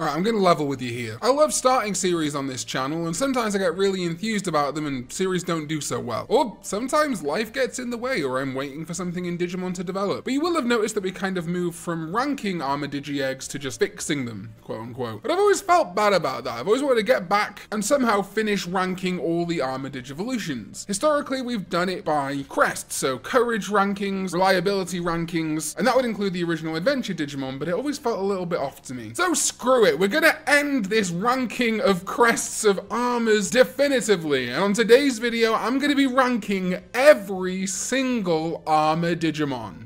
Alright, I'm gonna level with you here. I love starting series on this channel, and sometimes I get really enthused about them and series don't do so well. Or sometimes life gets in the way, or I'm waiting for something in Digimon to develop. But you will have noticed that we kind of moved from ranking Armor Digi-Eggs to just fixing them, quote unquote. But I've always felt bad about that. I've always wanted to get back and somehow finish ranking all the Armor evolutions. Historically, we've done it by crest, so courage rankings, reliability rankings, and that would include the original Adventure Digimon, but it always felt a little bit off to me. So screw it it. We're gonna end this ranking of crests of armors definitively. And on today's video, I'm gonna be ranking every single armor Digimon.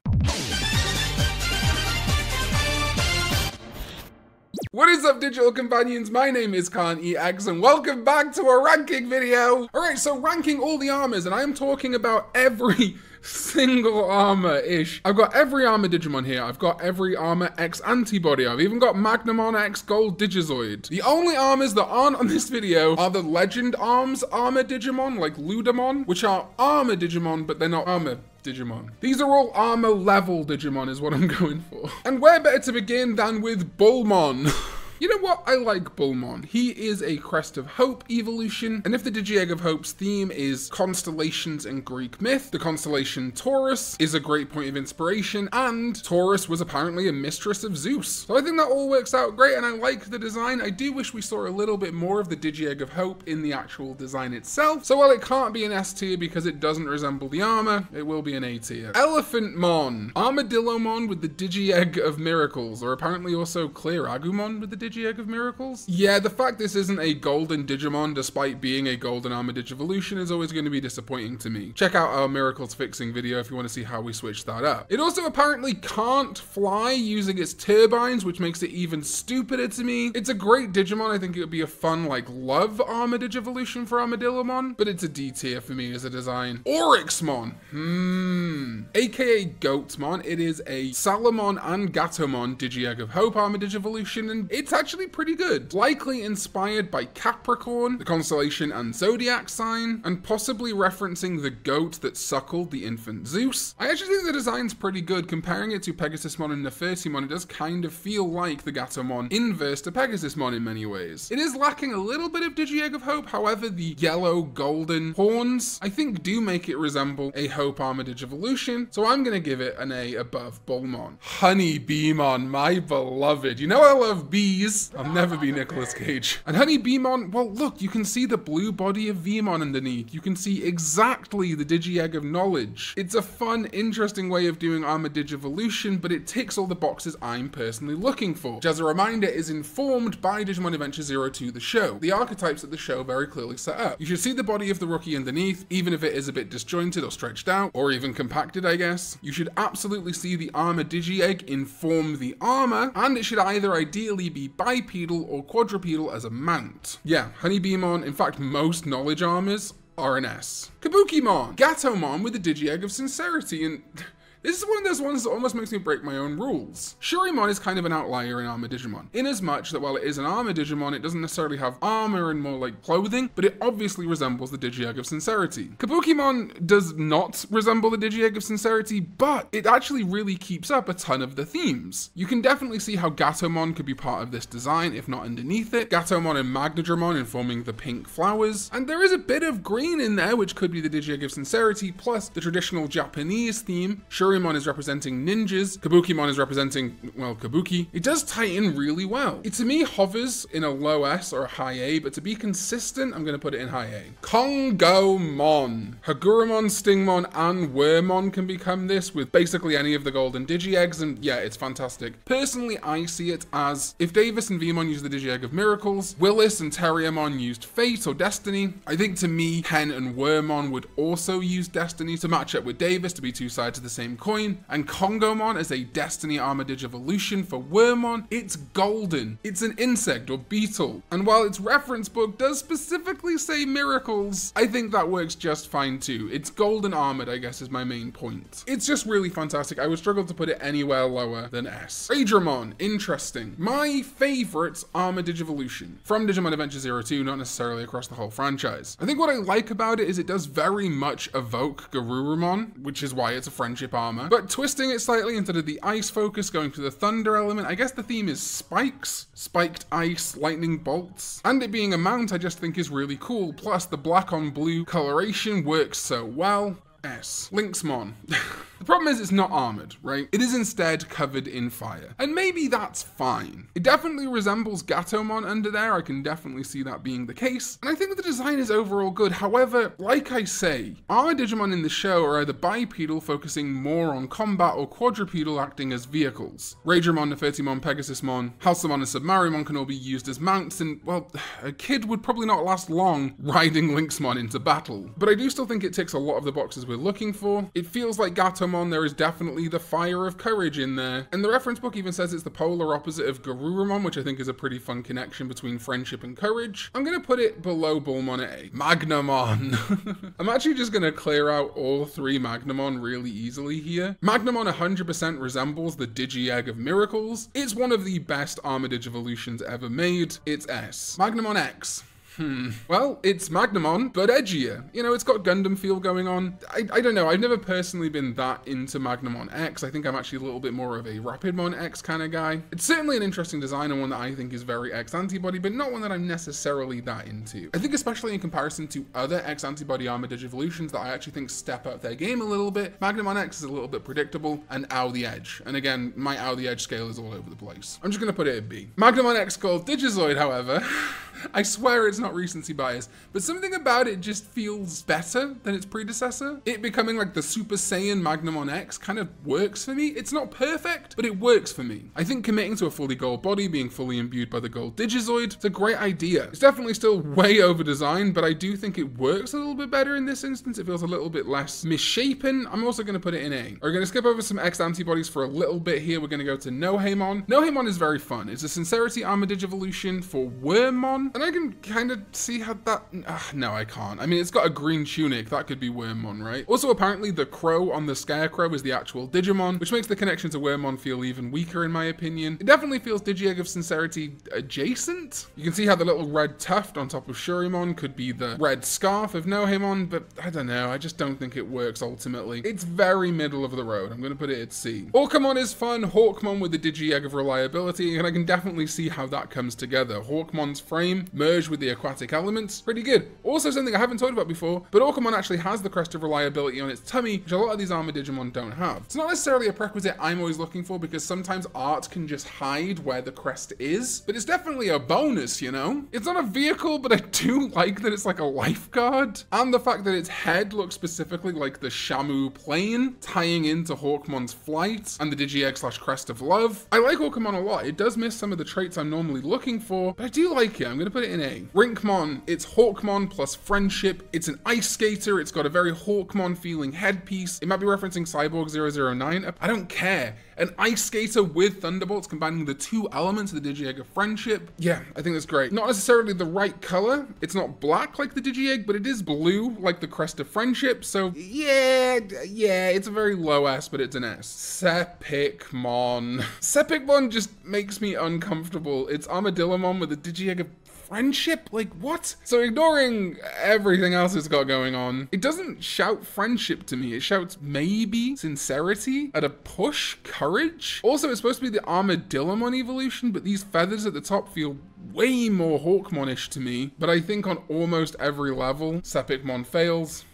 What is up, digital companions? My name is Karn EX, and welcome back to a ranking video. All right, so ranking all the armors, and I am talking about every single armor-ish. I've got every armor Digimon here. I've got every armor X antibody. I've even got Magnamon X Gold Digizoid. The only armors that aren't on this video are the Legend Arms armor Digimon, like Ludamon, which are armor Digimon, but they're not armor Digimon. These are all armor level Digimon is what I'm going for. And where better to begin than with Bullmon? You know what? I like Bullmon. He is a Crest of Hope evolution, and if the Digi-Egg of Hope's theme is constellations and Greek myth, the constellation Taurus is a great point of inspiration, and Taurus was apparently a mistress of Zeus. So I think that all works out great, and I like the design. I do wish we saw a little bit more of the Digi-Egg of Hope in the actual design itself. So while it can't be an S tier because it doesn't resemble the armor, it will be an A tier. Elephant Mon. Armadillomon with the Digi-Egg of Miracles, or apparently also Clear Agumon with the Digi-Egg of Miracles? Yeah, the fact this isn't a golden Digimon despite being a golden armor Digivolution is always going to be disappointing to me. Check out our Miracles fixing video if you want to see how we switched that up. It also apparently can't fly using its turbines, which makes it even stupider to me. It's a great Digimon. I think it would be a fun, like, love armor Digivolution for Armadillomon, but it's a D tier for me as a design. Oryxmon. Hmm. AKA Goatmon. It is a Salamon and Gatomon Digi-Egg of Hope armor Digivolution, and it's actually pretty good. Likely inspired by Capricorn, the constellation and zodiac sign, and possibly referencing the goat that suckled the infant Zeus. I actually think the design's pretty good. Comparing it to Pegasusmon and Nefertimon, it does kind of feel like the Gatomon inverse to Pegasusmon in many ways. It is lacking a little bit of Digi-Egg of Hope, however, the yellow golden horns, I think do make it resemble a Hope Armor Digivolution, so I'm gonna give it an A above Bullmon. Honey Beemon, my beloved. You know I love bees, I'll never be Nicolas Cage. And Honey Beemon, well, look, you can see the blue body of Veemon underneath. You can see exactly the Digi-Egg of Knowledge. It's a fun, interesting way of doing Armor Digivolution, but it ticks all the boxes I'm personally looking for, which as a reminder is informed by Digimon Adventure 02 the show. The archetypes that the show very clearly set up. You should see the body of the rookie underneath, even if it is a bit disjointed or stretched out, or even compacted, I guess. You should absolutely see the Armor Digi-Egg inform the armor, and it should either ideally be bipedal or quadrupedal as a mount. Yeah, Honeybeemon, in fact most knowledge armors are an S. Kabukimon, Gatomon with the Digi-Egg of Sincerity, and this is one of those ones that almost makes me break my own rules. Shurimon is kind of an outlier in Armor Digimon, in as much that while it is an Armor Digimon, it doesn't necessarily have armor and more like clothing, but it obviously resembles the Digi-Egg of Sincerity. Kabukimon does not resemble the Digi-Egg of Sincerity, but it actually really keeps up a ton of the themes. You can definitely see how Gatomon could be part of this design, if not underneath it. Gatomon and Magnadramon informing the pink flowers, and there is a bit of green in there, which could be the Digi-Egg of Sincerity, plus the traditional Japanese theme. Shuri Shurimon is representing ninjas, Kabukimon is representing, well, Kabuki. It does tie in really well. It to me hovers in a low S or a high A, but to be consistent, I'm going to put it in high A. Kongomon. Hagurumon, Stingmon, and Wormmon can become this with basically any of the golden Digi-Eggs, and yeah, it's fantastic. Personally, I see it as if Davis and Veemon use the Digi-Egg of Miracles, Willis and Terriermon used Fate or Destiny. I think to me, Ken and Wormmon would also use Destiny to match up with Davis to be two sides of the same coin, and Kongomon is a Destiny Armor Digivolution for Wormmon. It's golden. It's an insect or beetle. And while its reference book does specifically say miracles, I think that works just fine too. It's golden armored, I guess, is my main point. It's just really fantastic. I would struggle to put it anywhere lower than S. Raidramon, interesting. My favorite Armor Digivolution from Digimon Adventure 02, not necessarily across the whole franchise. I think what I like about it is it does very much evoke Garurumon, which is why it's a friendship armor armor, but twisting it slightly instead of the ice focus going to the thunder element. I guess the theme is spikes, spiked ice, lightning bolts. And it being a mount, I just think is really cool. Plus, the black on blue coloration works so well. S. Lynxmon. The problem is it's not armored, right? It is instead covered in fire. And maybe that's fine. It definitely resembles Gatomon under there, I can definitely see that being the case. And I think the design is overall good. However, like I say, our Digimon in the show are either bipedal, focusing more on combat, or quadrupedal, acting as vehicles. Raidramon, Nefertimon, Pegasusmon, Halsemon, and Submarimon can all be used as mounts, and, well, a kid would probably not last long riding Lynxmon into battle. But I do still think it ticks a lot of the boxes we're looking for. It feels like Gatomon there is definitely the fire of courage in there. And the reference book even says it's the polar opposite of Garurumon, which I think is a pretty fun connection between friendship and courage. I'm gonna put it below Bullmon at A. Magnamon. I'm actually just gonna clear out all three Magnamon really easily here. Magnamon 100% resembles the Digi-Egg of Miracles. It's one of the best Armor Digivolutions ever made. It's S. Magnamon X. Hmm. Well, it's Magnamon, but edgier. You know, it's got Gundam feel going on. I, I don't know, I've never personally been that into Magnamon X. I think I'm actually a little bit more of a Rapidmon X kind of guy. It's certainly an interesting design and one that I think is very X antibody, but not one that I'm necessarily that into. I think especially in comparison to other X antibody armor digivolutions that I actually think step up their game a little bit, Magnamon X is a little bit predictable and out the edge. And again, my out the edge scale is all over the place. I'm just gonna put it at B. Magnamon X Gold Digizoid, however, I swear it's not recency bias, but something about it just feels better than its predecessor. It becoming like the Super Saiyan Magnamon X kind of works for me. It's not perfect, but it works for me. I think committing to a fully gold body, being fully imbued by the gold Digizoid, it's a great idea. It's definitely still way over designed, but I do think it works a little bit better in this instance. It feels a little bit less misshapen. I'm also going to put it in A. We're going to skip over some X antibodies for a little bit here. We're going to go to Nohemon. Nohemon is very fun. It's a Sincerity Armor Digivolution for Wormmon. And I can kind of see how that... Uh, no, I can't. I mean, it's got a green tunic. That could be Wormmon, right? Also, apparently, the crow on the Scarecrow is the actual Digimon, which makes the connection to Wormmon feel even weaker, in my opinion. It definitely feels Digi-Egg of Sincerity adjacent. You can see how the little red tuft on top of Shurimon could be the red scarf of Nohemon, but I don't know. I just don't think it works ultimately. It's very middle of the road. I'm going to put it at C. Orcamon is fun. Hawkmon with the Digi-Egg of Reliability, and I can definitely see how that comes together. Hawkmon's frame merged with the aquatic elements. Pretty good. Also something I haven't talked about before, but Orcamon actually has the crest of reliability on its tummy, which a lot of these armor Digimon don't have. It's not necessarily a prerequisite I'm always looking for because sometimes art can just hide where the crest is, but it's definitely a bonus, you know? It's not a vehicle, but I do like that it's like a lifeguard, and the fact that its head looks specifically like the Shamu plane, tying into Hawkmon's flight and the Digi-Egg slash Crest of Love. I like Orcamon a lot. It does miss some of the traits I'm normally looking for, but I do like it. I'm to put it in A. Rinkmon, it's Hawkmon plus friendship. It's an ice skater. It's got a very Hawkmon feeling headpiece. It might be referencing Cyborg 009. I don't care. An ice skater with Thunderbolts combining the two elements of the Digi-Egg of friendship. Yeah, I think that's great. Not necessarily the right color. It's not black like the Digi-Egg, but it is blue like the crest of friendship. So yeah, yeah, it's a very low S, but it's an S. Sepikmon. Sepikmon just makes me uncomfortable. It's Armadillomon with a Digi-Egg of friendship? Like, what? So ignoring everything else it's got going on, it doesn't shout friendship to me. It shouts maybe sincerity at a push, courage. Also, it's supposed to be the Armadillomon evolution, but these feathers at the top feel way more Hawkmonish to me. But I think on almost every level, Sepikmon fails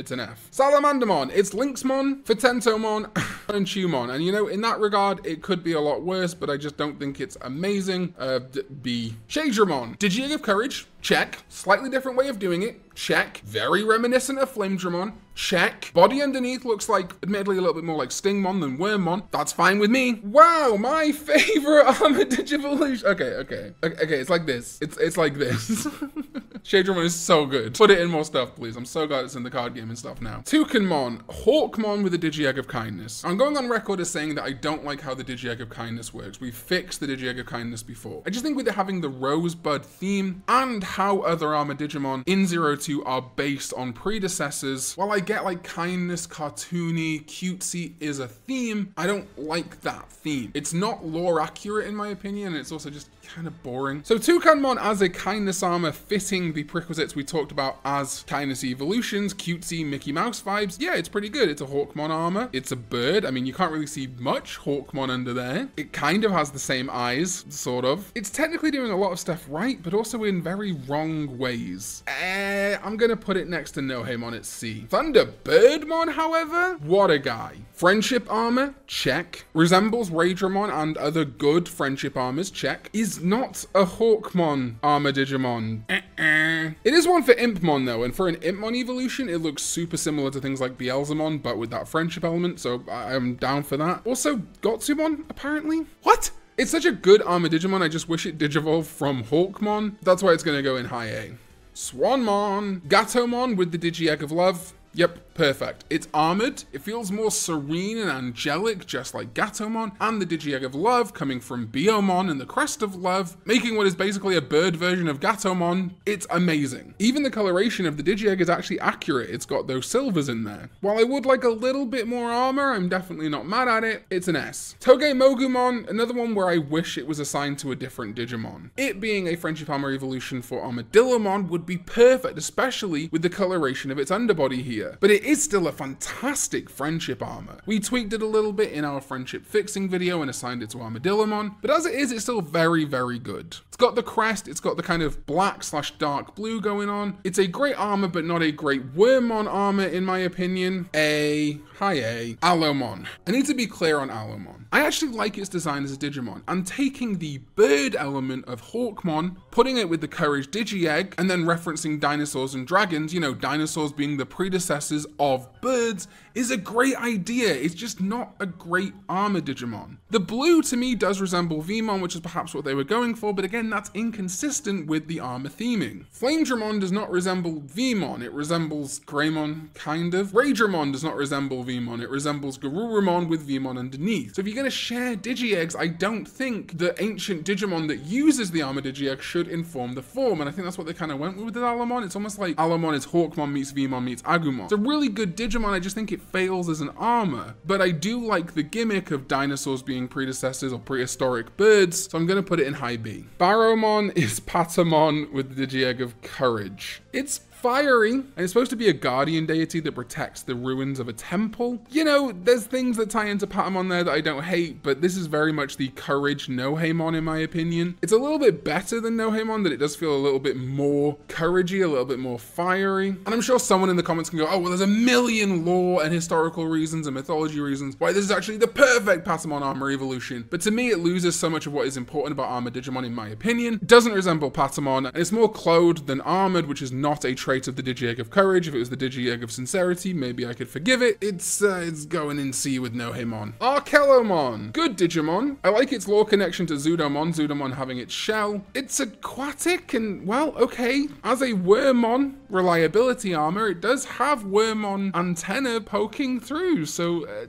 it's an F. Salamandermon, it's Lynxmon, Tentomon, and Chumon. And you know, in that regard, it could be a lot worse, but I just don't think it's amazing. Uh, B. Shadramon, Digi-Egg of Courage, check. Slightly different way of doing it, check. Very reminiscent of Flamedramon, check. Body underneath looks like, admittedly, a little bit more like Stingmon than Wormmon. That's fine with me. Wow, my favorite armor Digivolution. Okay, okay, okay, it's like this. It's, it's like this. Shadramon is so good. Put it in more stuff, please. I'm so glad it's in the card game and stuff now. Toucanmon, Hawkmon with a Digi-Egg of Kindness. I'm going on record as saying that I don't like how the Digi-Egg of Kindness works. We've fixed the Digi-Egg of Kindness before. I just think with it having the Rosebud theme and how other Armor Digimon in Zero Two are based on predecessors. While I get like kindness, cartoony, cutesy is a theme, I don't like that theme. It's not lore accurate in my opinion, and it's also just kind of boring. So Toucanmon as a kindness armor fitting the prerequisites we talked about as kindness evolutions, cutesy Mickey Mouse vibes. Yeah, it's pretty good. It's a Hawkmon armor. It's a bird. I mean, you can't really see much Hawkmon under there. It kind of has the same eyes, sort of. It's technically doing a lot of stuff right, but also in very wrong ways. Eh, I'm gonna put it next to Nohemon at C. Thunderbirdmon, however, what a guy. Friendship armor, check. Resembles Raidramon and other good friendship armors, check. Is not a Hawkmon armor Digimon. Uh -uh. It is one for Impmon though, and for an Impmon evolution, it looks super similar to things like Beelzemon, but with that friendship element, so I'm down for that. Also, Gotsumon, apparently? What? It's such a good armor Digimon, I just wish it digivolved from Hawkmon. That's why it's gonna go in high A. Swanmon, Gatomon with the Digi-Egg of Love. Yep, perfect. It's armored, it feels more serene and angelic, just like Gatomon, and the Digi-Egg of Love coming from Biomon and the Crest of Love, making what is basically a bird version of Gatomon. It's amazing. Even the coloration of the Digi-Egg is actually accurate, it's got those silvers in there. While I would like a little bit more armor, I'm definitely not mad at it, it's an S. Toge Mogumon, another one where I wish it was assigned to a different Digimon. It being a Friendship Armor evolution for Armadillomon would be perfect, especially with the coloration of its underbody here but it is still a fantastic friendship armor. We tweaked it a little bit in our friendship fixing video and assigned it to Armadillomon, but as it is, it's still very, very good. It's got the crest, it's got the kind of black slash dark blue going on. It's a great armor, but not a great Wormmon armor in my opinion. A, high A, Allomon. I need to be clear on Allomon. I actually like its design as a Digimon. I'm taking the bird element of Hawkmon, putting it with the Courage Digi-Egg, and then referencing dinosaurs and dragons, you know, dinosaurs being the predecessors of birds, is a great idea. It's just not a great armor Digimon. The blue to me does resemble Veemon, which is perhaps what they were going for, but again, that's inconsistent with the armor theming. Flamedramon does not resemble Veemon, it resembles Greymon, kind of. Raidramon does not resemble Veemon, it resembles Garurumon with Veemon underneath. So if you're gonna share Digi-Eggs, I don't think the ancient Digimon that uses the armor Digi-Egg should inform the form, and I think that's what they kind of went with with Allomon. It's almost like Allomon is Hawkmon meets Veemon meets Agumon. It's a really good Digimon, I just think it fails as an armor, but I do like the gimmick of dinosaurs being predecessors or prehistoric birds, so I'm gonna put it in high B. Baromon is Patamon with the Digi-Egg of Courage. It's fiery, and it's supposed to be a guardian deity that protects the ruins of a temple. You know, there's things that tie into Patamon there that I don't hate, but this is very much the courage Nohemon in my opinion. It's a little bit better than Nohemon, that it does feel a little bit more couragey, a little bit more fiery. And I'm sure someone in the comments can go, oh, well, there's a million lore and historical reasons and mythology reasons why this is actually the perfect Patamon armor evolution. But to me, it loses so much of what is important about armor Digimon in my opinion. It doesn't resemble Patamon, and it's more clothed than armored, which is not a trait of the Digi-Egg of Courage. If it was the Digi-Egg of Sincerity, maybe I could forgive it. It's uh, it's going in C with Nohemon. Archelomon. Good Digimon. I like its lore connection to Zudomon, Zudomon having its shell. It's aquatic and, well, okay. As a Wormmon reliability armor, it does have Wormmon antenna poking through. So, uh,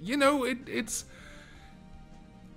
you know, it, it's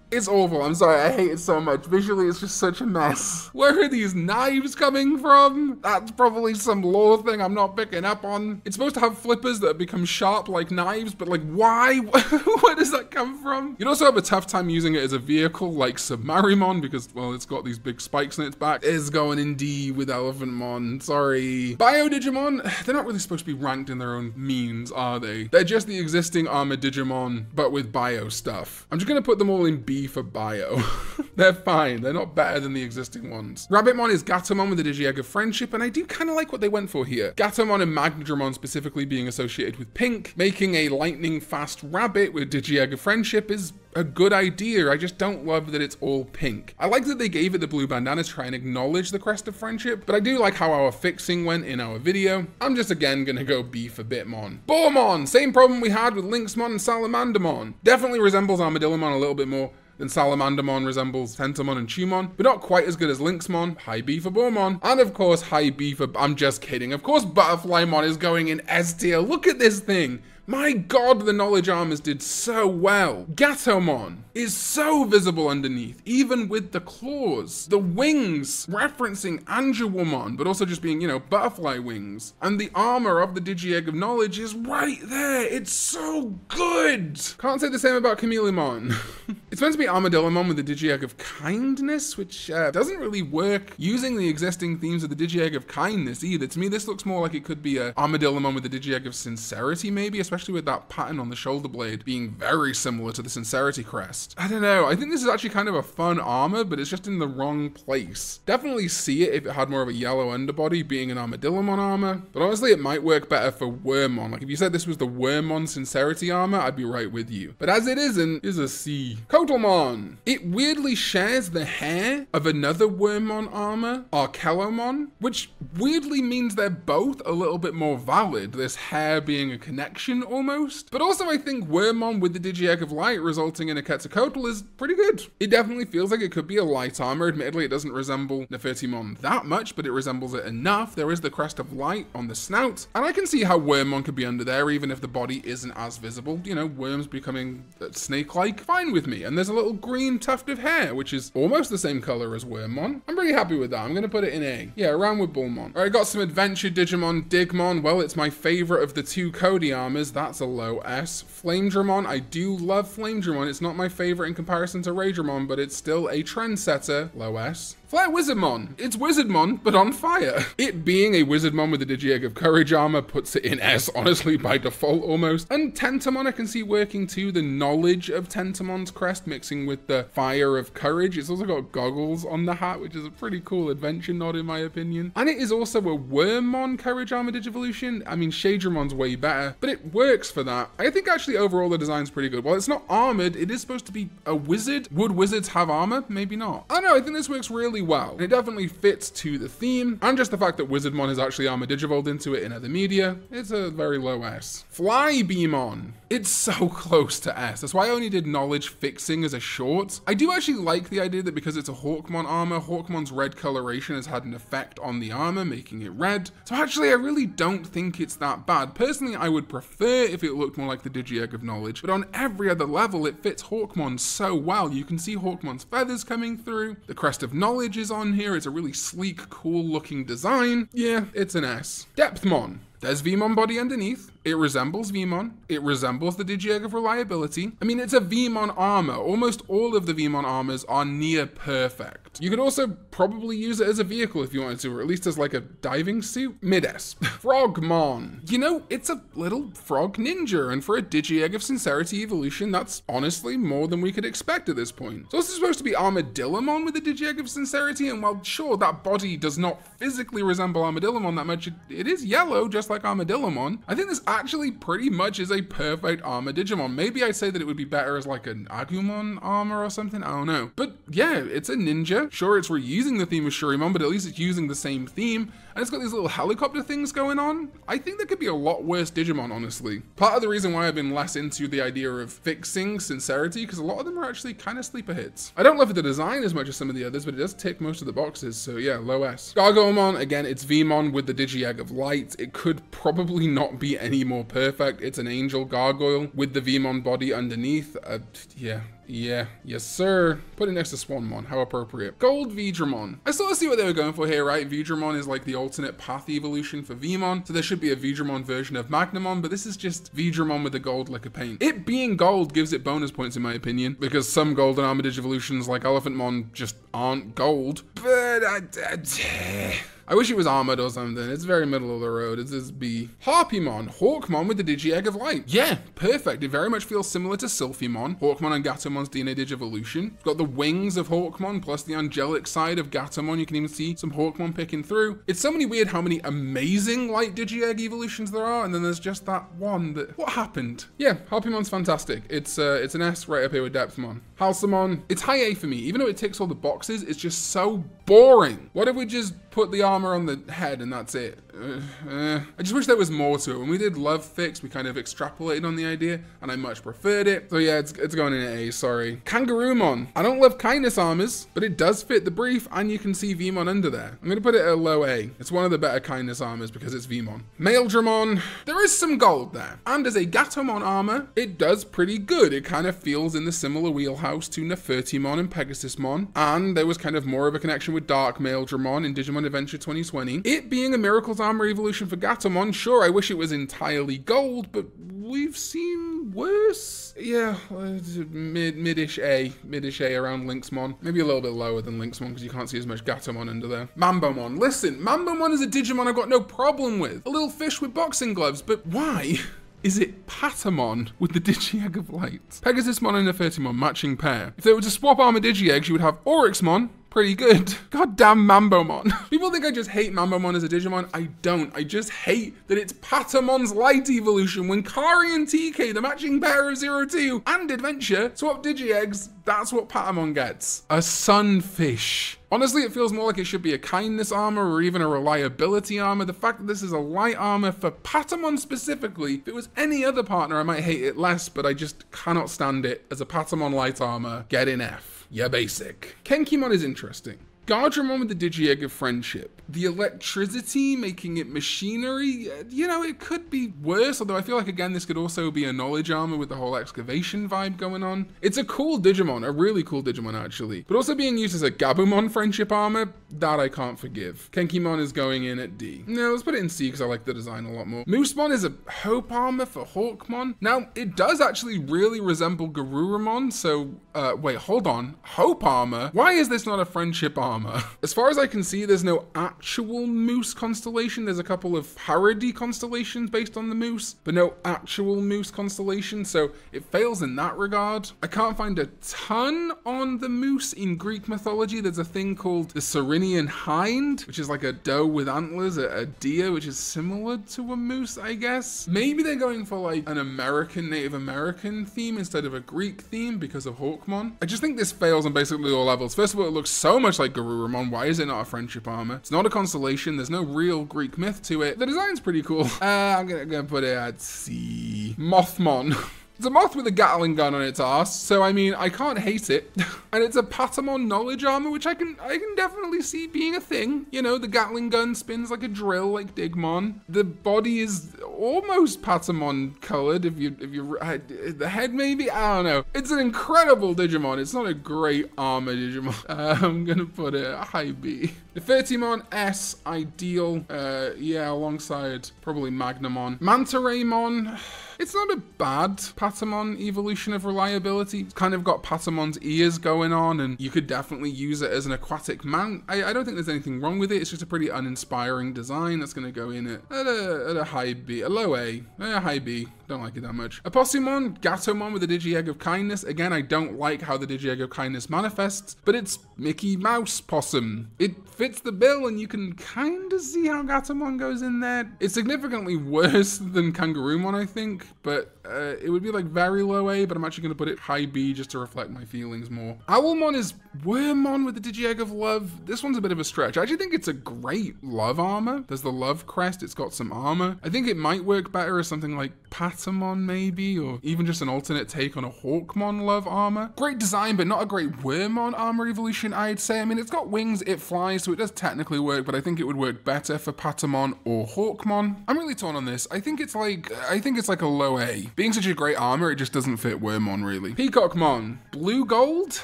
it's awful. I'm sorry. I hate it so much. Visually, it's just such a mess. Where are these knives coming from? That's probably some lore thing I'm not picking up on. It's supposed to have flippers that become sharp like knives, but like, why? Where does that come from? You'd also have a tough time using it as a vehicle like Submarimon because, well, it's got these big spikes in its back. It's going in D with Elephantmon. Sorry. Bio Digimon, they're not really supposed to be ranked in their own means, are they? They're just the existing armored Digimon, but with bio stuff. I'm just gonna put them all in B for bio. They're fine. They're not better than the existing ones. Rabbitmon is Gatomon with the Digi-Egg of Friendship, and I do kind of like what they went for here. Gatomon and Magnadramon specifically being associated with pink, making a lightning fast rabbit with Digi-Egg of Friendship is a good idea. I just don't love that it's all pink. I like that they gave it the blue bandana to try and acknowledge the crest of friendship, but I do like how our fixing went in our video. I'm just again gonna go B for Bitmon. Boarmon, same problem we had with Lynxmon and Salamandermon. Definitely resembles Armadillomon a little bit more, than Salamandermon resembles Tentomon and Chumon, but not quite as good as Lynxmon, high B for Boarmon, and of course high B for, I'm just kidding, of course Butterflymon is going in S tier, look at this thing, My god, the knowledge armors did so well. Gatomon is so visible underneath, even with the claws. The wings referencing Angewomon, but also just being, you know, butterfly wings. And the armor of the Digi-Egg of Knowledge is right there. It's so good. Can't say the same about Chamelemon. it's meant to be Armadillomon with the Digi-Egg of Kindness, which uh, doesn't really work using the existing themes of the Digi-Egg of Kindness either. To me, this looks more like it could be a Armadillomon with the Digi-Egg of Sincerity, maybe, especially with that pattern on the shoulder blade being very similar to the Sincerity crest. I don't know. I think this is actually kind of a fun armor, but it's just in the wrong place. Definitely see it if it had more of a yellow underbody being an Armadillomon armor, but honestly, it might work better for Wormmon. Like if you said this was the Wormmon Sincerity armor, I'd be right with you. But as it isn't, is a C. Quetzalmon. It weirdly shares the hair of another Wormmon armor, Archelomon, which weirdly means they're both a little bit more valid, this hair being a connection almost. But also I think Wormmon with the Digi-Egg of Light resulting in a Quetzalcoatl is pretty good. It definitely feels like it could be a light armor. Admittedly, it doesn't resemble Nefertimon that much, but it resembles it enough. There is the crest of light on the snout, and I can see how Wormmon could be under there even if the body isn't as visible. You know, worms becoming snake-like, fine with me. And there's a little green tuft of hair, which is almost the same color as Wormmon. I'm pretty happy with that. I'm gonna put it in A. Yeah, around with Bullmon. All right, got some adventure Digimon. Digmon, well, it's my favorite of the two Cody armors. That's a low S. Flamedramon, I do love Flamedramon. It's not my favorite in comparison to Raidramon, but it's still a trendsetter. Low S. Flare Wizardmon. It's Wizardmon, but on fire. It being a Wizardmon with the Digi-Egg of Courage armor puts it in S, honestly, by default almost. And Tentomon I can see working too. The knowledge of Tentomon's crest mixing with the fire of courage. It's also got goggles on the hat, which is a pretty cool adventure nod in my opinion. And it is also a Wormmon Courage armor Digivolution. I mean, Shadramon's way better, but it works for that. I think actually overall the design's pretty good. While it's not armored, it is supposed to be a wizard. Would wizards have armor? Maybe not. I don't know, I think this works really really well. And it definitely fits to the theme, and just the fact that Wizardmon has actually Armor Digivolved into it in other media, it's a very low S. Flybeemon. It's so close to S. That's why I only did Knowledge Fixing as a short. I do actually like the idea that because it's a Hawkmon armor, Hawkmon's red coloration has had an effect on the armor, making it red. So actually, I really don't think it's that bad. Personally, I would prefer if it looked more like the Digi-Egg of Knowledge, but on every other level, it fits Hawkmon so well. You can see Hawkmon's feathers coming through, the Crest of Knowledge is on here. It's a really sleek, cool looking design. Yeah, it's an S. Depthmon. There's Veemon body underneath. It resembles Veemon. It resembles the Digi-Egg of Reliability. I mean, it's a Veemon armor. Almost all of the Veemon armors are near perfect. You could also probably use it as a vehicle if you wanted to, or at least as like a diving suit. Mid-S. Frogmon. You know, it's a little frog ninja, and for a Digi-Egg of Sincerity evolution, that's honestly more than we could expect at this point. So this is supposed to be Armadillomon with a Digi-Egg of Sincerity, and while sure, that body does not physically resemble Armadillomon that much, it, it is yellow, just like Armadillomon. I think this actually pretty much is a perfect armor Digimon. Maybe I say that it would be better as like an Agumon armor or something. I don't know. But yeah, it's a ninja. Sure, it's reusing the theme of Shurimon, but at least it's using the same theme. And it's got these little helicopter things going on. I think there could be a lot worse Digimon, honestly. Part of the reason why I've been less into the idea of fixing sincerity, because a lot of them are actually kind of sleeper hits. I don't love the design as much as some of the others, but it does tick most of the boxes. So yeah, low S. Gargoylemon, again, it's Veemon with the Digi-Egg of Light. It could probably not be any more perfect. It's an angel gargoyle with the Veemon body underneath. Uh, yeah, yeah, yes sir. Put it next to Swanmon, how appropriate. Gold Veedramon. I sort of see what they were going for here, right? Veedramon is like the alternate path evolution for Veemon, so there should be a Veedramon version of Magnamon, but this is just Veedramon with the gold liquor paint. It being gold gives it bonus points in my opinion, because some golden armor evolutions like Elephantmon just aren't gold. But I, I, I wish it was armored or something. It's very middle of the road. It's this B. Harpymon. Hawkmon with the Digi-Egg of Light. Yeah, perfect. It very much feels similar to Sylphimon. Hawkmon and Gatomon's DNA Digivolution. It's got the wings of Hawkmon plus the angelic side of Gatomon. You can even see some Hawkmon picking through. It's so many weird how many amazing Light Digi-Egg evolutions there are, and then there's just that one that... What happened? Yeah, Harpymon's fantastic. It's uh, it's an S right up here with Depthmon. Halsemon, it's high A for me. Even though it ticks all the boxes, it's just so boring. What if we just put the on the head and that's it. Uh, uh, I just wish there was more to it. When we did Love Fix, we kind of extrapolated on the idea and I much preferred it. So yeah, it's, it's going in A, sorry. Kangaroomon. I don't love kindness armors, but it does fit the brief, and you can see Veemon under there. I'm gonna put it at a low A. It's one of the better kindness armors because it's Veemon. Maildramon. There is some gold there. And as a Gatomon armor, it does pretty good. It kind of feels in the similar wheelhouse to Nefertimon and Pegasusmon, and there was kind of more of a connection with Dark Maildramon in Digimon Adventure 2020. It being a Miracles Armor evolution for Gatomon, sure, I wish it was entirely gold, but we've seen worse. Yeah, uh, mid midish A, midish A around Lynxmon. Maybe a little bit lower than Lynxmon because you can't see as much Gatomon under there. Mambomon. Listen, Mambomon is a Digimon I've got no problem with. A little fish with boxing gloves, but why? Is it Patamon with the Digi-Egg of Light? Pegasusmon and Nefertimon, matching pair. If they were to swap armor Digi-Eggs, you would have Oryxmon, pretty good. Goddamn Mambomon. People think I just hate Mambomon as a Digimon. I don't. I just hate that it's Patamon's light evolution when Kari and TK, the matching pair of Zero Two and Adventure, swap Digi-Eggs. That's what Patamon gets. A sunfish. Honestly, it feels more like it should be a kindness armor or even a reliability armor. The fact that this is a light armor for Patamon specifically, if it was any other partner, I might hate it less, but I just cannot stand it as a Patamon light armor. Get in F. Yeah, basic. Kenkimon is interesting. Guardramon with the Digi-Egg of Friendship. The electricity making it machinery, you know, it could be worse, although I feel like, again, this could also be a knowledge armor with the whole excavation vibe going on. It's a cool Digimon, a really cool Digimon, actually. But also being used as a Gabumon friendship armor, that I can't forgive. Kenkimon is going in at D. No, let's put it in C because I like the design a lot more. Moosemon is a Hope armor for Hawkmon. Now, it does actually really resemble Garurumon, so, uh, wait, hold on. Hope armor? Why is this not a friendship armor? As far as I can see, there's no actual moose constellation. There's a couple of parody constellations based on the moose, but no actual moose constellation, so it fails in that regard. I can't find a ton on the moose in Greek mythology. There's a thing called the Ceryneian hind, which is like a doe with antlers, a, a deer, which is similar to a moose, I guess. Maybe they're going for like an American, Native American theme instead of a Greek theme because of Hawkmon. I just think this fails on basically all levels. First of all, it looks so much like Why is it not a friendship armor? It's not a constellation. There's no real Greek myth to it. The design's pretty cool. Uh, I'm gonna, gonna put it at C. Mothmon. It's a moth with a Gatling gun on its ass, so I mean, I can't hate it. and it's a Patamon knowledge armor, which I can I can definitely see being a thing. You know, the Gatling gun spins like a drill, like Digmon. The body is almost Patamon colored. If you if you the head maybe I don't know. It's an incredible Digimon. It's not a great armor Digimon. Uh, I'm gonna put it high B. Nefertimon S ideal. Uh, yeah, alongside probably Magnamon. Manta Raymon. It's not a bad Patamon evolution of reliability. It's kind of got Patamon's ears going on, and you could definitely use it as an aquatic mount. I, I don't think there's anything wrong with it. It's just a pretty uninspiring design that's going to go in at, at, a, at a high B, a low A, a high B. Don't like it that much. Apossumon, Gatomon with a Digi-Egg of Kindness. Again, I don't like how the Digi-Egg of Kindness manifests, but it's Mickey Mouse Possum. It fits the bill, and you can kind of see how Gatomon goes in there. It's significantly worse than Kangaroomon, I think, but uh, it would be like very low A, but I'm actually going to put it high B just to reflect my feelings more. Owlmon is Wormmon with the Digi-Egg of Love. This one's a bit of a stretch. I actually think it's a great love armor. There's the love crest. It's got some armor. I think it might work better as something like Patamon maybe, or even just an alternate take on a Hawkmon love armor. Great design, but not a great Wormmon armor evolution, I'd say. I mean, it's got wings, it flies, so it does technically work, but I think it would work better for Patamon or Hawkmon. I'm really torn on this. I think it's like, I think it's like a low A. Being such a great armor, it just doesn't fit Wormmon really. Peacockmon, blue gold?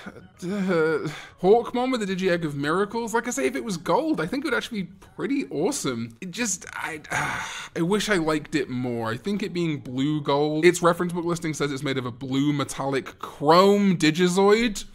Uh, Hawkmon with the Digi-Egg of Miracles. Like I say, if it was gold, I think it would actually be pretty awesome. It just, I, uh, I wish I liked it more. I think it being blue gold, its reference book listing says it's made of a blue metallic chrome Digizoid.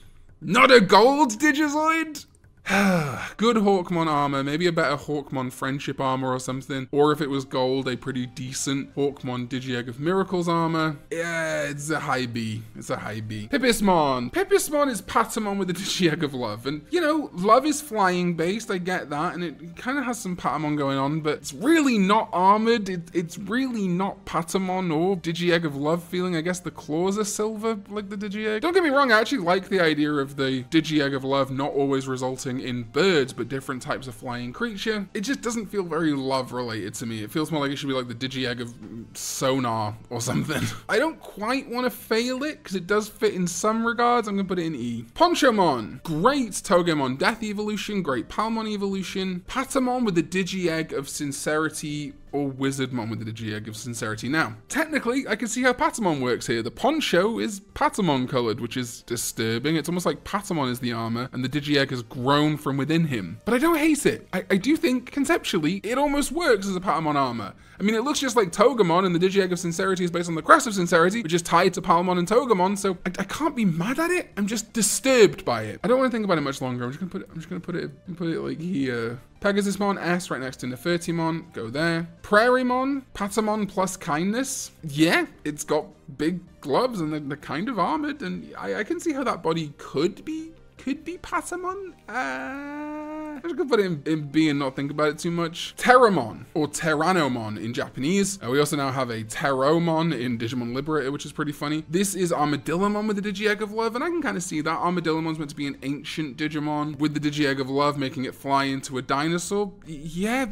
Not a gold Digizoid? Good Hawkmon armor, maybe a better Hawkmon friendship armor or something. Or if it was gold, a pretty decent Hawkmon Digi-Egg of Miracles armor. Yeah, it's a high B. It's a high B. Pipismon. Pipismon is Patamon with a Digi-Egg of Love. And, you know, Love is flying based, I get that. And it kind of has some Patamon going on, but it's really not armored. It, it's really not Patamon or Digi-Egg of Love feeling. I guess the claws are silver, like the Digi-Egg. Don't get me wrong, I actually like the idea of the Digi-Egg of Love not always resulting soaring in birds, but different types of flying creature. It just doesn't feel very love related to me. It feels more like it should be like the Digi-Egg of Sonar or something. I don't quite want to fail it because it does fit in some regards. I'm going to put it in E. Ponchomon. Great Togemon Death evolution, great Palmon evolution. Patamon with the Digi-Egg of Sincerity or Wizardmon with the Digi-Egg of Sincerity. Now, technically, I can see how Patamon works here. The poncho is Patamon colored, which is disturbing. It's almost like Patamon is the armor and the Digi-Egg has grown from within him. But I don't hate it. I, I do think, conceptually, it almost works as a Patamon armor. I mean, it looks just like Togemon, and the Digi-Egg of Sincerity is based on the Crest of Sincerity, which is tied to Palmon and Togemon, so I, I, can't be mad at it. I'm just disturbed by it. I don't want to think about it much longer. I'm just gonna put it, I'm just gonna put it, put it like here. Pegasusmon, S right next to Nefertimon, go there. Prairiemon, Patamon plus kindness. Yeah, it's got big gloves and they're, they're kind of armored, and I, I, can see how that body could be, could be Patamon. Uh, Just gonna put it in, in, B and not think about it too much. Pteramon, or Pteranomon in Japanese. Uh, we also now have a Terromon in Digimon Liberator, which is pretty funny. This is Armadillomon with the Digi-Egg of Love, and I can kind of see that. Armadillomon's meant to be an ancient Digimon with the Digi-Egg of Love, making it fly into a dinosaur. Yeah,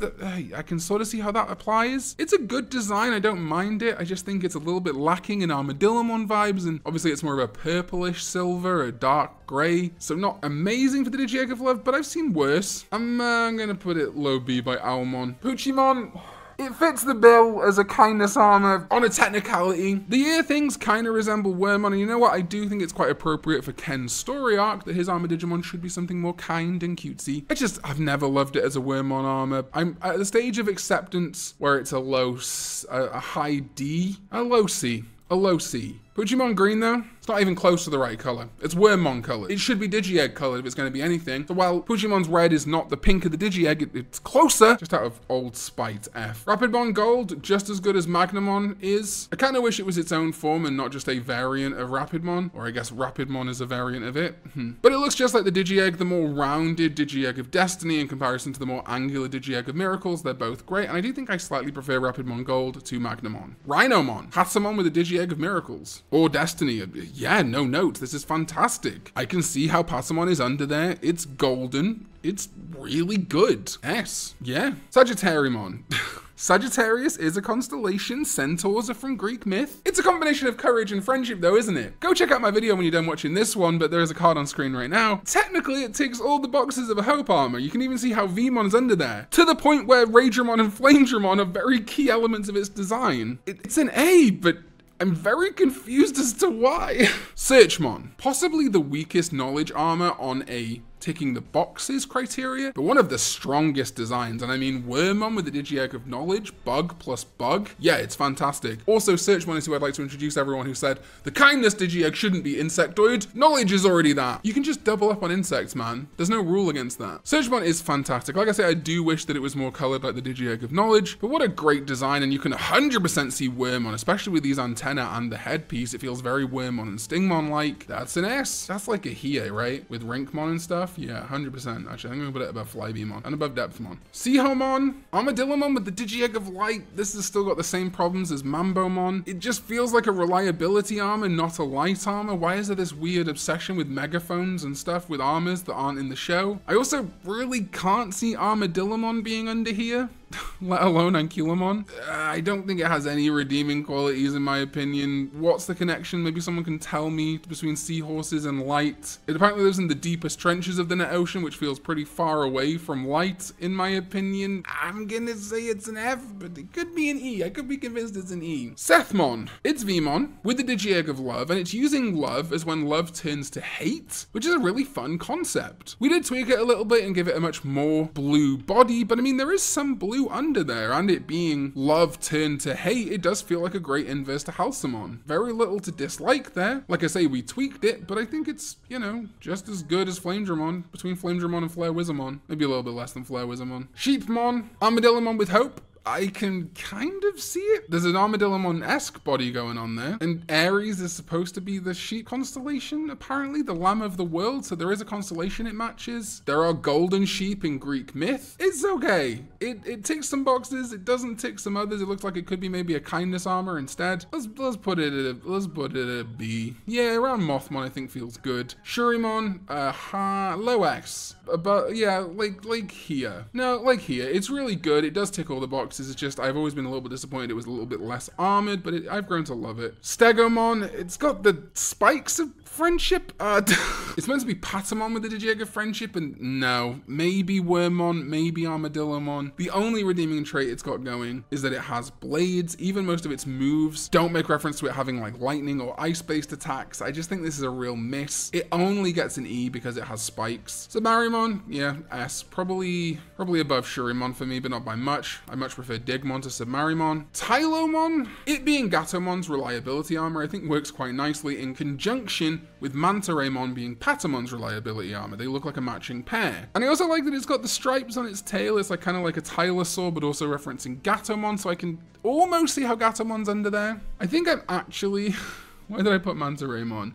I can sort of see how that applies. It's a good design, I don't mind it. I just think it's a little bit lacking in Armadillomon vibes, and obviously it's more of a purplish silver, a dark gray. So not amazing for the Digi-Egg of Love, but I've seen worse. I'm, uh, I'm gonna put it low B by Owlmon. Poochymon. It fits the bill as a kindness armor on a technicality. The ear things kind of resemble Wormmon, and you know what? I do think it's quite appropriate for Ken's story arc that his armor Digimon should be something more kind and cutesy. I just, I've never loved it as a Wormmon armor. I'm at the stage of acceptance where it's a low, a, a high D, a low C, a low C. Pokemon Green though, it's not even close to the right color. It's Wormmon color. It should be Digi-Egg colored if it's going to be anything. So while Pokemon's red is not the pink of the Digi-Egg, it, it's closer, just out of old spite F. Rapidmon Gold, just as good as Magnamon is. I kind of wish it was its own form and not just a variant of Rapidmon, or I guess Rapidmon is a variant of it. Hmm. But it looks just like the Digi-Egg, the more rounded Digi-Egg of Destiny in comparison to the more angular Digi-Egg of Miracles. They're both great, and I do think I slightly prefer Rapidmon Gold to Magnamon. Rhinomon, Hatsumon with a Digi-Egg of Miracles or Destiny. Yeah, no notes. This is fantastic. I can see how Patamon is under there. It's golden. It's really good. S. Yeah. Sagittariumon. Sagittarius is a constellation, centaurs are from Greek myth. It's a combination of courage and friendship though, isn't it? Go check out my video when you're done watching this one, but there is a card on screen right now. Technically, it ticks all the boxes of a Hope armor. You can even see how Veemon's under there, to the point where Raidramon and Flamedramon are very key elements of its design. It's an A, but I'm very confused as to why. Searchmon, possibly the weakest knowledge armor on a ticking the boxes criteria, but one of the strongest designs. And I mean, Wormmon with the Digi-Egg of Knowledge, bug plus bug. Yeah, it's fantastic. Also, Searchmon is who I'd like to introduce everyone who said, the kindness Digi-Egg shouldn't be insectoid. Knowledge is already that. You can just double up on insects, man. There's no rule against that. Searchmon is fantastic. Like I say, I do wish that it was more colored like the Digi-Egg of Knowledge, but what a great design. And you can 100% see Wormmon, especially with these antenna and the headpiece. It feels very Wormmon and Stingmon-like. That's an S. That's like a Hiei, right? With Rinkmon and stuff. Yeah, 100%. Actually, I'm going to put it above Flybeemon and above Depthmon. Seahomon, Armadillomon with the Digi-Egg of Light. This has still got the same problems as Mambomon. It just feels like a reliability armor, not a light armor. Why is there this weird obsession with megaphones and stuff with armors that aren't in the show? I also really can't see Armadillomon being under here. let alone Ankylomon. Uh, I don't think it has any redeeming qualities in my opinion. What's the connection? Maybe someone can tell me between seahorses and light. It apparently lives in the deepest trenches of the net ocean, which feels pretty far away from light in my opinion. I'm gonna say it's an F, but it could be an E. I could be convinced it's an E. Sethmon. It's Veemon with the Digi-Egg of Love, and it's using love as when love turns to hate, which is a really fun concept. We did tweak it a little bit and give it a much more blue body, but I mean, there is some blue under there, and it being love turned to hate, it does feel like a great inverse to Halsemon. Very little to dislike there. Like I say, we tweaked it, but I think it's, you know, just as good as Flamedramon, between Flamedramon and Flare Wizardmon. Maybe a little bit less than Flare Wizardmon. Sheepmon, Armadillomon with Hope, I can kind of see it. There's an Armadillomon-esque body going on there. And Aries is supposed to be the sheep constellation, apparently, the lamb of the world. So there is a constellation it matches. There are golden sheep in Greek myth. It's okay. It, it ticks some boxes. It doesn't tick some others. It looks like it could be maybe a kindness armor instead. Let's let's put it at a, let's put it at a B. Yeah, around Mothmon I think feels good. Shurimon, uh, low X. about yeah, like like here. No, like here. It's really good. It does tick all the boxes. It's just I've always been a little bit disappointed. It was a little bit less armored, but it, I've grown to love it. Stegomon. It's got the spikes of friendship. Uh, it's meant to be Patamon with the Digiegg friendship, and no, maybe Wormmon, maybe Armadillomon. The only redeeming trait it's got going is that it has blades. Even most of its moves don't make reference to it having like lightning or ice-based attacks. I just think this is a real miss. It only gets an E because it has spikes. Submarimon, yeah, S. Probably, probably above Shurimon for me, but not by much. I much prefer Digmon to Submarimon. Tylomon, it being Gatomon's reliability armor, I think works quite nicely in conjunction with Manta Raymon being Patamon's reliability armor. They look like a matching pair. And I also like that it's got the stripes on its tail. It's like kind of like a Tylosaur, but also referencing Gatomon, so I can almost see how Gatomon's under there. I think I'm actually... Why did I put Manta?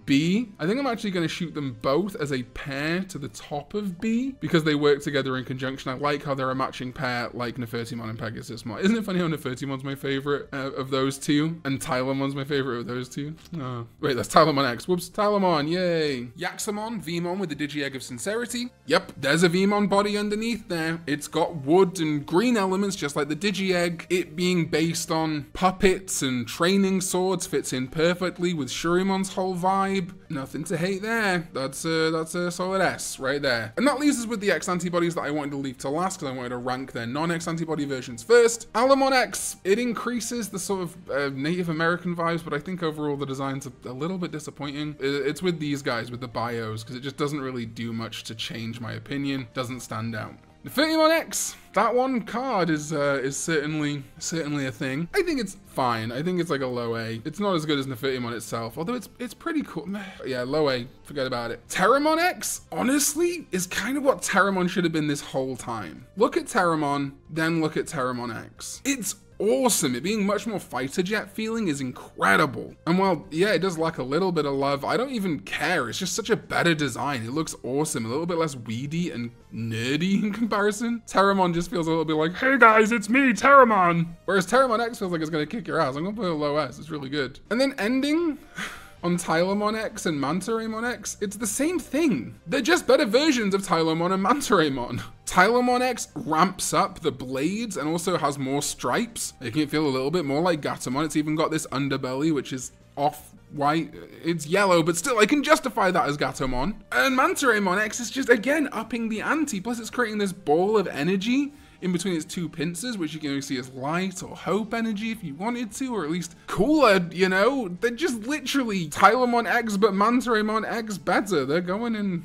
B, I think I'm actually going to shoot them both as a pair to the top of B because they work together in conjunction. I like how they're a matching pair like Nefertimon and Pegasusmon. Isn't it funny how Nefertimon's my favorite uh, of those two and Tylomon's my favorite of those two? Oh. Wait, that's Tylomon X. Whoops, Tylomon, yay. Yaxamon, Veemon with the Digi-Egg of Sincerity. Yep, there's a Veemon body underneath there. It's got wood and green elements just like the Digi-Egg. It being based on puppets and training swords fits in perfectly with Shurimon's whole vibe. Nothing to hate there. That's a, that's a solid S right there. And that leaves us with the X antibodies that I wanted to leave to last because I wanted to rank their non-X antibody versions first. Allomon X, it increases the sort of uh, Native American vibes, but I think overall the design's a, a little bit disappointing. It's with these guys, with the bios, because it just doesn't really do much to change my opinion. Doesn't stand out. Nefertimon X, that one card is uh, is certainly certainly a thing. I think it's fine. I think it's like a low A. It's not as good as Nefertimon itself, although it's it's pretty cool. Yeah, low A. Forget about it. Pteramon X, honestly, is kind of what Pteramon should have been this whole time. Look at Pteramon, then look at Pteramon X. It's awesome. It being much more fighter jet feeling is incredible. And while, yeah, it does lack a little bit of love, I don't even care. It's just such a better design. It looks awesome. A little bit less weedy and nerdy in comparison. Pteramon just feels a little bit like, hey guys, it's me, Pteramon. Whereas Pteramon X feels like it's gonna kick your ass. I'm gonna put a low S. It's really good. And then ending on Tylomon X and Mantaraymon X, it's the same thing. They're just better versions of Tylomon and Mantaraymon. Tylomon X ramps up the blades and also has more stripes, making it feel a little bit more like Gatomon. It's even got this underbelly, which is off white. It's yellow, but still, I can justify that as Gatomon. And Mantaraymon X is just, again, upping the ante. Plus, it's creating this ball of energy in between its two pincers, which you can see as light or hope energy if you wanted to, or at least cooler, you know? They're just literally Tylomon X, but Mantaraymon X better. They're going in,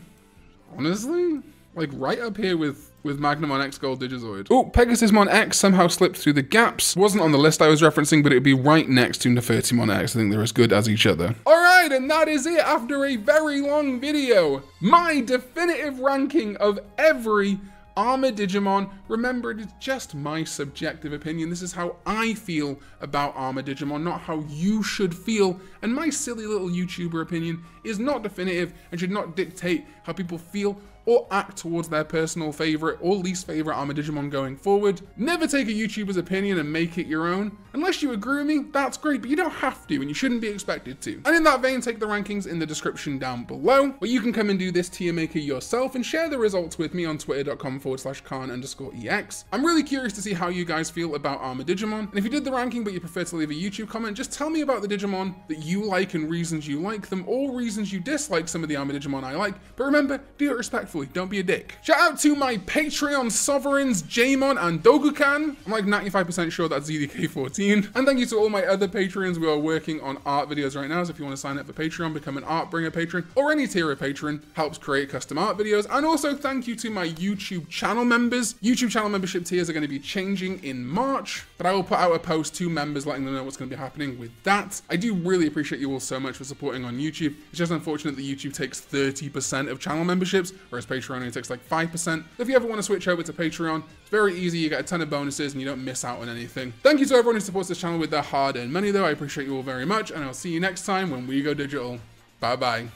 honestly, like right up here with with Magnamon X Gold Digizoid. Oh, Pegasusmon X somehow slipped through the gaps. Wasn't on the list I was referencing, but it would be right next to Nefertimon X. I think they're as good as each other. All right, and that is it after a very long video. My definitive ranking of every Armor Digimon, remember it is just my subjective opinion. This is how I feel about Armor Digimon, not how you should feel. And my silly little YouTuber opinion is not definitive and should not dictate how people feel or act towards their personal favorite or least favorite Armor Digimon going forward. Never take a YouTuber's opinion and make it your own. Unless you agree with me, that's great, but you don't have to and you shouldn't be expected to. And in that vein, take the rankings in the description down below, where you can come and do this tier maker yourself and share the results with me on twitter.com forward slash Karn underscore EX. I'm really curious to see how you guys feel about Armor Digimon. And if you did the ranking but you prefer to leave a YouTube comment, just tell me about the Digimon that you like and reasons you like them, or reasons you dislike some of the Armor Digimon I like. But remember, do it respectfully don't be a dick. Shout out to my Patreon sovereigns, Jamon and Dogukan. I'm like 95% sure that's ZDK14. And thank you to all my other Patreons. We are working on art videos right now. So if you want to sign up for Patreon, become an art bringer patron or any tier of patron, helps create custom art videos. And also thank you to my YouTube channel members. YouTube channel membership tiers are going to be changing in March, but I will put out a post to members letting them know what's going to be happening with that. I do really appreciate you all so much for supporting on YouTube. It's just unfortunate that YouTube takes 30% of channel memberships, whereas Patreon only takes like 5%. If you ever want to switch over to Patreon, it's very easy. You get a ton of bonuses and you don't miss out on anything. Thank you to everyone who supports this channel with their hard-earned money though. I appreciate you all very much and I'll see you next time when we go digital. Bye bye.